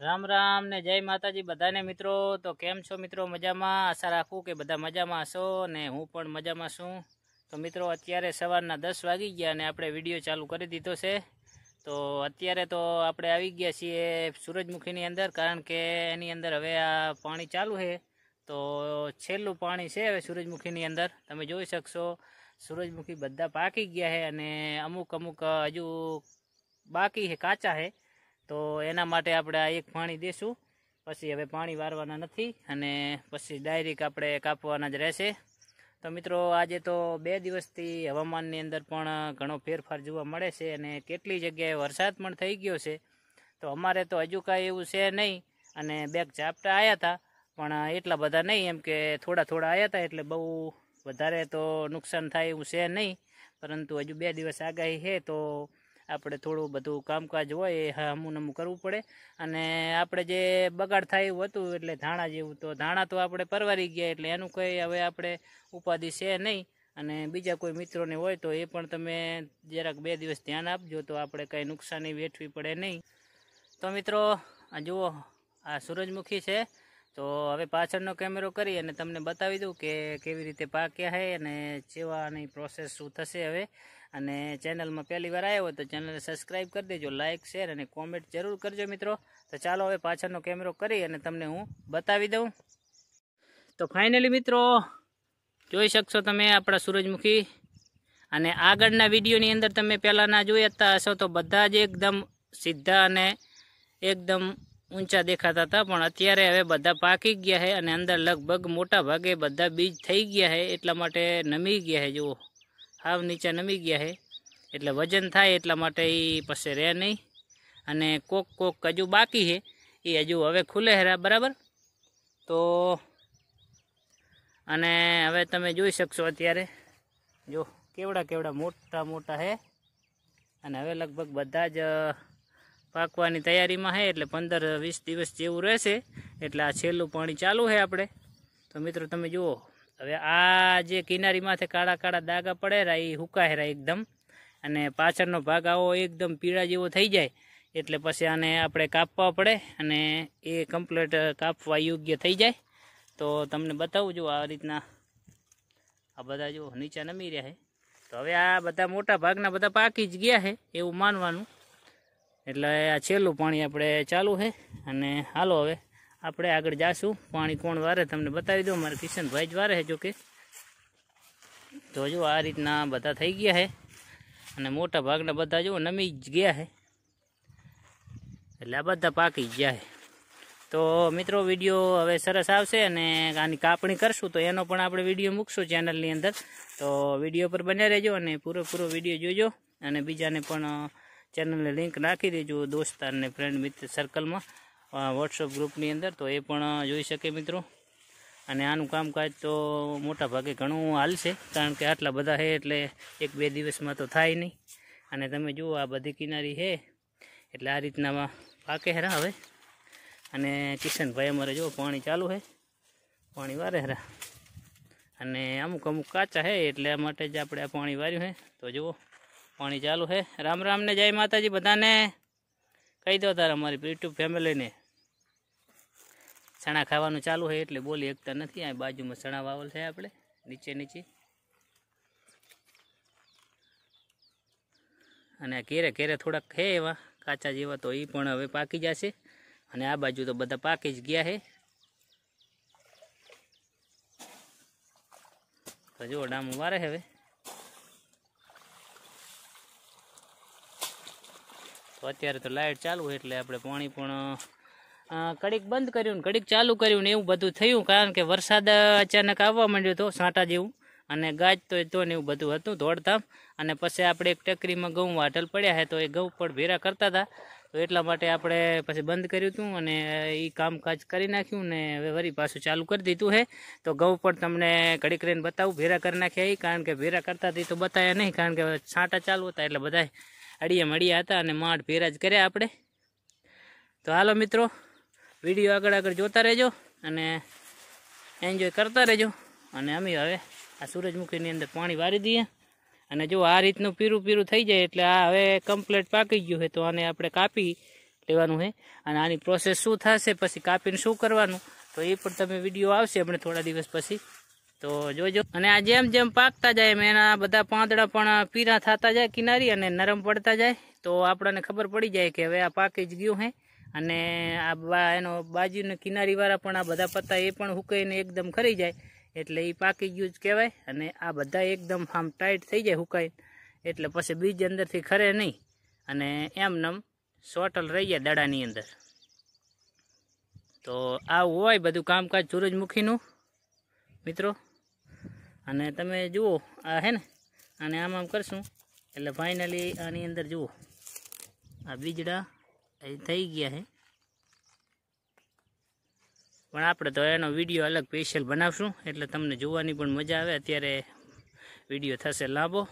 રામ રામ ને જય માતાજી બધાને મિત્રો. તો કેમ છો મિત્રો? મજામાં? આશા રાખું કે બધા મજામાં હશો ને હું પણ મજામાં છું. તો મિત્રો, અત્યારે સવારના દસ વાગી ગયા અને આપણે વીડિયો ચાલુ કરી દીધો છે. તો અત્યારે તો આપણે આવી ગયા છીએ સૂરજમુખીની અંદર, કારણ કે એની અંદર હવે આ પાણી ચાલુ છે. તો છેલ્લું પાણી છે હવે સૂરજમુખીની અંદર. તમે જોઈ શકશો, સૂરજમુખી બધા પાકી ગયા છે અને અમુક અમુક હજુ બાકી છે, કાચા છે. તો એના માટે આપણે આ એક પાણી દેશું. પછી હવે પાણી વારવાના નથી અને પછી ડાયરેક્ટ આપણે કાપવાના જ રહેશે. તો મિત્રો, આજે તો બે દિવસથી હવામાનની અંદર પણ ઘણો ફેરફાર જોવા મળે છે અને કેટલી જગ્યાએ વરસાદ પણ થઈ ગયો છે. તો અમારે તો હજુ કાંઈ એવું છે નહીં અને બેગ ઝાપટા આવ્યા હતા, પણ એટલા બધા નહીં એમ કે થોડા થોડા આવ્યા હતા એટલે બહુ વધારે તો નુકસાન થાય એવું છે નહીં. પરંતુ હજુ બે દિવસ આગાહી છે તો આપણે થોડું બધું કામકાજ હોય એ હમું નમું કરવું પડે. અને આપણે જે બગાડ થાય એવું હતું એટલે ધાણા જેવું, તો ધાણા તો આપણે પરવારી ગયા એટલે એનું કંઈ હવે આપણે ઉપાધિ છે નહીં. અને બીજા કોઈ મિત્રોને હોય તો એ પણ તમે જરાક બે દિવસ ધ્યાન આપજો, તો આપણે કંઈ નુકસાની વેઠવી પડે નહીં. તો મિત્રો, આ જુઓ, આ સૂરજમુખી છે. તો હવે પાછળનો કેમેરો કરી અને તમને બતાવી દઉં કે કેવી રીતે પાક્યા છે અને ચેવાની પ્રોસેસ શું થશે હવે. અને ચેનલમાં પહેલી વાર આવ્યો તો ચેનલને સબસ્ક્રાઈબ કરી દેજો લાઇક શેર અને કોમેન્ટ જરૂર કરજો મિત્રો. તો ચાલો હવે પાછળનો કેમેરો કરી અને તમને હું બતાવી દઉં. તો ફાઇનલી મિત્રો, જોઈ શકશો તમે આપણા સૂરજમુખી. અને આગળના વિડીયોની અંદર તમે પહેલાંના જોયા હતા હશો તો બધા જ એકદમ સીધા અને એકદમ ઊંચા દેખાતા હતા, પણ અત્યારે હવે બધા પાકી ગયા છે અને અંદર લગભગ મોટા ભાગે બધા બીજ થઈ ગયા છે, એટલા માટે નમી ગયા છે, જુઓ. હાવ નીચે નમી ગયા છે એટલે વજન થાય એટલા માટે એ પછી રહે નહીં. અને કોક કોક હજુ બાકી છે એ હજુ હવે ખુલે હરા બરાબર? તો અને હવે તમે જોઈ શકશો અત્યારે. જો, કેવડા કેવડા મોટા મોટા છે અને હવે લગભગ બધા જ પાકવાની તૈયારીમાં છે એટલે પંદર વીસ દિવસ જેવું રહેશે. એટલે આ છેલ્લું પાણી ચાલુ છે આપણે. તો મિત્રો તમે જુઓ હવે આ જે કિનારીમાંથી કાળા કાળા દાગા પડે રહ્યા એ હુકાય રહ્યા એકદમ. અને પાછળનો ભાગ આવો એકદમ પીળા જેવો થઈ જાય, એટલે પછી આને આપણે કાપવા પડે અને એ કમ્પ્લીટ કાપવા યોગ્ય થઈ જાય. તો તમને બતાવું, જો આ રીતના આ બધા જો નીચે નમી રહ્યા છે. તો હવે આ બધા મોટા ભાગના બધા પાકી જ ગયા છે, એવું માનવાનું. એટલે આ છેલ્લું પાણી આપણે ચાલુ છે. અને હાલો હવે આપણે આગળ જાશું. પાણી કોણ વારે તમને બતાવી દઉં. મારે કિશનભાઈ જ વારે છે જોકે તો જો આ રીતના બધા થઈ ગયા છે. અને મોટા ભાગના બધા જો નમી જ ગયા છે. એટલે આ બધા પાકી ગયા છે. તો મિત્રો, વીડિયો હવે સરસ આવશે અને આની કાપણી કરશું. તો એનો પણ આપણે વીડિયો મૂકશું ચેનલની અંદર. તો વીડિયો પર બન્યા રહેજો અને પૂરો પૂરો વીડિયો જોજો. અને બીજાને પણ ચેનલને લિંક નાખી દેજો દોસ્તારને ફ્રેન્ડ મિત્ર સર્કલમાં વોટ્સઅપ ગ્રુપની અંદર, તો એ પણ જોઈ શકે મિત્રો. અને આનું કામકાજ તો મોટા ભાગે ઘણું હાલશે, કારણ કે આટલા બધા છે એટલે એક બે દિવસમાં તો થાય નહીં. અને તમે જુઓ, આ બધી કિનારી છે એટલે આ રીતના પાકે હરા હવે. અને કિશનભાઈ અમારે જો પાણી ચાલુ છે પાણી વારે હરા. અને અમુક અમુક કાચા છે એટલે આ માટે જ આપણે આ પાણી વાર્યું છે તો જુઓ, પાણી ચાલુ છે રામ રામ ને જય માતાજી બધાને. કહી દો તારા અમારી યુટ્યુબ ફેમિલીને ચણા ખાવાનું ચાલુ હોય એટલે બોલી એકતા નથી. આ બાજુમાં ચણા વાવલ છે આપણે, નીચે નીચે. અને આ ઘેરે ઘેરે થોડાક છે એવા, કાચા જેવા તો એ પણ હવે પાકી જશે. અને આ બાજુ તો બધા પાકી જ ગયા છે. તો જો ડામું વારે હવે. અત્યારે તો લાઇટ ચાલુ એટલે આપણે પાણી પણ કડીક બંધ કર્યું ને કડીક ચાલુ કર્યું ને એવું બધું થયું, કારણ કે વરસાદ અચાનક આવવા માંડ્યો હતો સાંટા જેવું. અને ગાજ તો તો ને એવું બધું હતું દોડધામ અને પછી આપણે એક ટકરીમાં ઘઉં વાટલ પડ્યા હતા તો એ ઘઉં પણ ભેરા કરતા હતા. તો એટલા માટે આપણે પછી બંધ કર્યું હતું અને એ કામકાજ કરી નાખ્યું ને હવે વરી પાછું ચાલુ કરી દીધું હે. તો ઘઉં પણ તમને ઘડીક રહીને બતાવું, ભેરા કરી નાખ્યા એ કારણ કે ભેરા કરતા હતી તો બતાવ્યા નહીં, કારણ કે છાંટા ચાલુ હતા એટલે બધા અડીએ મળ્યા હતા અને માઠ ભેરા જ કર્યા આપણે. તો હાલો મિત્રો વીડિયો આગળ આગળ જોતા રહેજો અને એન્જોય કરતા રહેજો. અને અમે હવે આ સૂરજમુખીની અંદર પાણી વારી દઈએ. અને જો આ રીતનું પીરું પીરું થઈ જાય એટલે આ હવે કમ્પ્લેટ પાકી ગયું હોય તો આને આપણે કાપી લેવાનું છે. અને આની પ્રોસેસ શું થશે, પછી કાપીને શું કરવાનું, તો એ પણ તમે વીડિયો આવશે આપણે થોડા દિવસ પછી. તો જોજો. અને આ જેમ જેમ પાકતા જાય એમ એના બધા પાંદડા પણ પીરા થતા જાય, કિનારી અને નરમ પડતા જાય. તો આપણને ખબર પડી જાય કે હવે આ પાકી જ ગયું હે અને આ બા, એનો બાજુને કિનારીવાળા પણ આ બધા પત્તા એ પણ હુકાઈને એકદમ ખરી જાય. એટલે એ પાકી ગયું જ કહેવાય. અને આ બધા એકદમ આમ ટાઈટ થઈ જાય હુકાઈને. એટલે પછી બીજ અંદરથી ખરે નહીં. અને એમનેમ સોટલ રહી જાય દડાની અંદર. તો આવું હોય બધું કામકાજ સૂરજમુખીનું, મિત્રો. અને તમે જુઓ, આ હે ને અને આમ આમ કરશું. એટલે ફાઇનલી આની અંદર જુઓ. આ બીજડા થઈ ગયા છે પણ આપણે તો એનો વીડિયો અલગ સ્પેશિયલ બનાવશું, એટલે તમને જોવાની પણ મજા આવે. અત્યારે વીડિયો થશે લાંબો.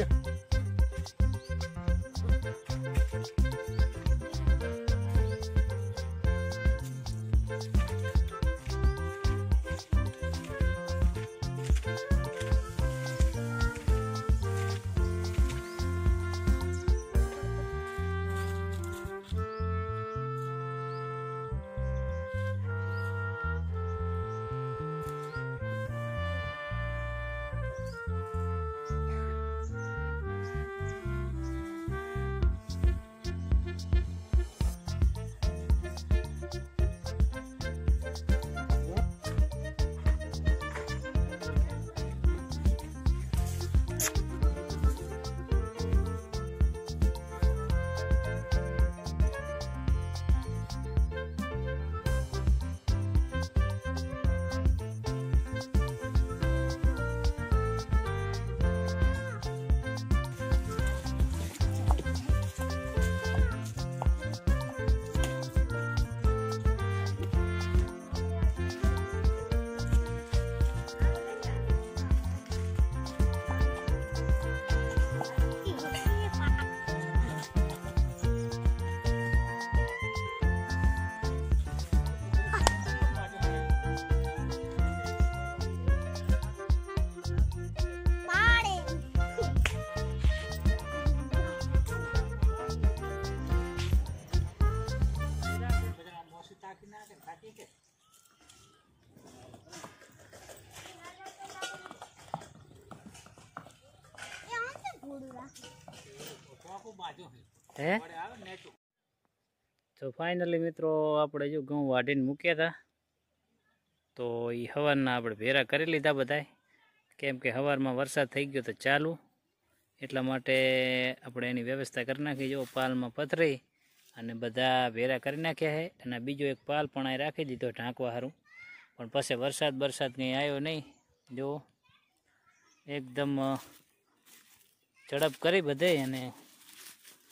Yeah. હે? તો ફાઇનલી મિત્રો, આપણે જો ઘઉં વાઢીને મૂક્યા હતા તો એ હવારના આપણે ભેરા કરી લીધા બધાએ કેમ કે હવારમાં વરસાદ થઈ ગયો તો ચાલુ. એટલા માટે આપણે એની વ્યવસ્થા કરી નાખી. જો પાલમાં પથરી અને બધા ભેરા કરી નાખ્યા છે અને બીજો એક પાલ પણ અહીં રાખી દીધો ઢાંકવા સારું પણ પછી વરસાદ બરસાદ કંઈ આવ્યો નહીં. જો, એકદમ ઝડપ કરી બધે અને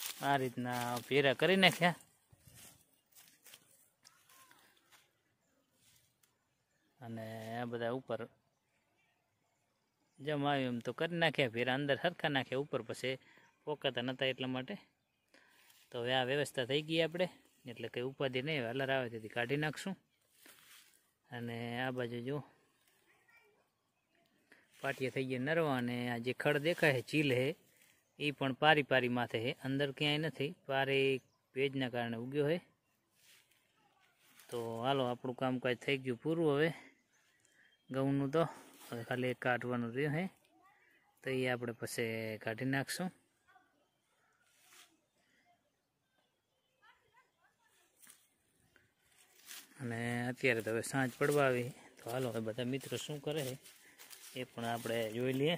આ રીતના ભેરા કરી નાખ્યા. અને આ બધા ઉપર જેમ આવ્યું એમ તો કરી નાખ્યા, ભેરા અંદર સરખા નાખ્યા, ઉપર પછી પોકાતા નહોતા એટલા માટે. તો હવે આ વ્યવસ્થા થઈ ગઈ આપણે, એટલે કંઈ ઉપાધિ નહીં હલર આવે તેથી કાઢી નાખશું. અને આ બાજુ જો પાટિયા થઈ ગયા નરવા, અને આ જે ખડ દેખાય ચીલ હે એ પણ પારી પારી માથે છે અંદર ક્યાંય નથી. પારી ભેજના કારણે ઉગ્યો છે તો હાલો, આપણું કામકાજ થઈ ગયું પૂરું હવે. ઘઉંનું તો હવે ખાલી કાઢવાનું રહ્યું હે. તો એ આપણે પછી કાઢી નાખશું. અને અત્યારે તો હવે સાંજ પડવા આવી. તો હાલો, હવે બધા મિત્રો શું કરે છે એ પણ આપણે જોઈ લઈએ.